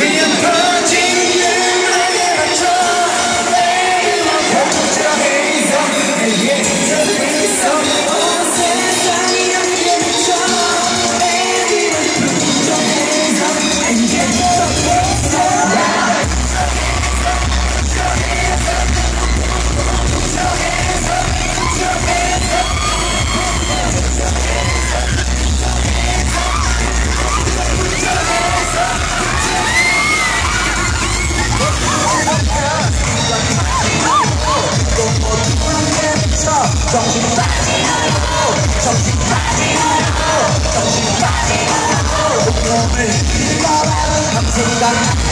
Orientante 정신 빠지고 정신 빠지고 정신 빠지고 몸을 잃어가는 한 순간